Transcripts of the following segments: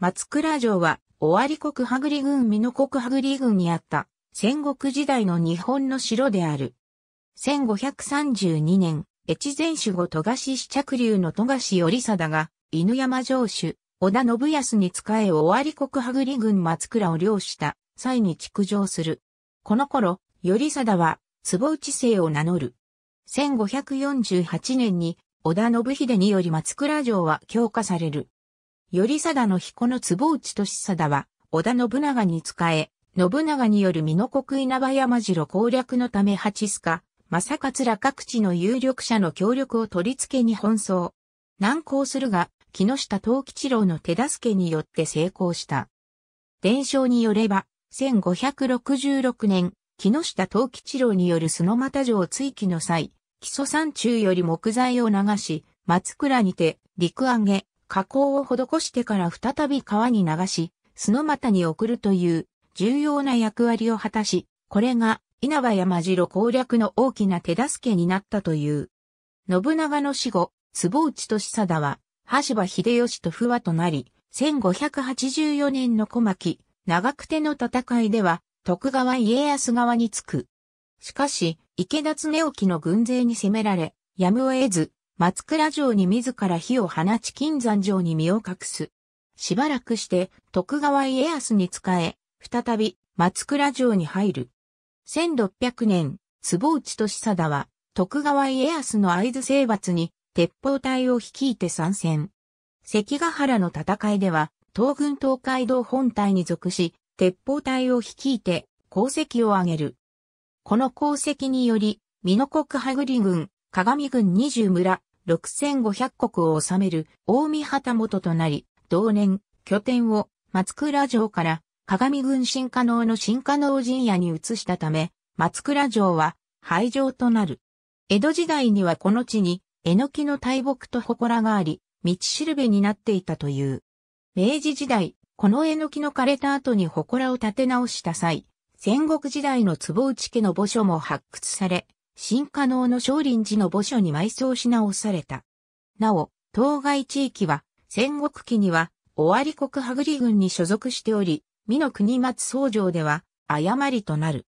松倉城は、尾張国羽栗郡美濃国羽栗郡にあった戦国時代の日本の城である。1532年、越前守護富樫支着流の富樫頼貞が、犬山城主、織田信康に仕え尾張国羽栗郡松倉を領した際に築城する。この頃、頼貞は、坪内姓を名乗る。1548年に、織田信秀により松倉城は強化される。頼貞の彦の坪内俊貞は、織田信長に仕え、信長による美濃国稲葉山城攻略のため八須賀、正勝ら各地の有力者の協力を取り付けに奔走。難航するが、木下東吉郎の手助けによって成功した。伝承によれば、1566年、木下東吉郎による須野又城追記の際、木曽山中より木材を流し、松倉にて陸揚げ、加工を施してから再び川に流し、須野又に送るという重要な役割を果たし、これが稲葉山城攻略の大きな手助けになったという。信長の死後、坪内俊貞は、橋場秀吉と不和となり、1584年の小牧、長久手の戦いでは、徳川家康側につく。しかし、池田恒興の軍勢に攻められ、やむを得ず、松倉城に自ら火を放ち金山城に身を隠す。しばらくして、徳川家康に仕え、再び松倉城に入る。1600年、坪内俊貞は、徳川家康の合図征伐に、鉄砲隊を率いて参戦。関ヶ原の戦いでは、東軍東海道本隊に属し、鉄砲隊を率いて、功績を挙げる。この功績により、美濃国羽栗軍、鏡軍20村、6500国を治める大見旗本となり、同年、拠点を松倉城から鏡軍新加納の新加納陣屋に移したため、松倉城は廃城となる。江戸時代にはこの地に、えのきの大木と祠があり、道しるべになっていたという。明治時代、このえのきの枯れた後に祠を建て直した際、戦国時代の坪内家の墓所も発掘され、新加納の少林寺の墓所に埋葬し直された。なお、当該地域は、戦国期には、尾張国羽栗郡に所属しており、美の国松総城では誤りとなる。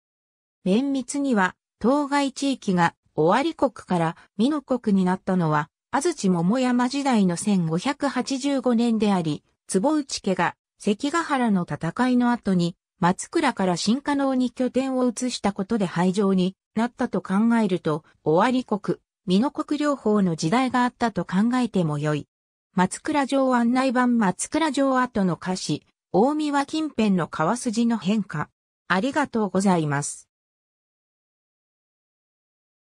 綿密には、当該地域が尾張国から美の国になったのは、安土桃山時代の1585年であり、坪内家が関ヶ原の戦いの後に松倉から新加納に拠点を移したことで廃城になったと考えると、尾張国、美濃国両方の時代があったと考えてもよい。松倉城案内版松倉城跡の歌詞、大見は近辺の川筋の変化。ありがとうございます。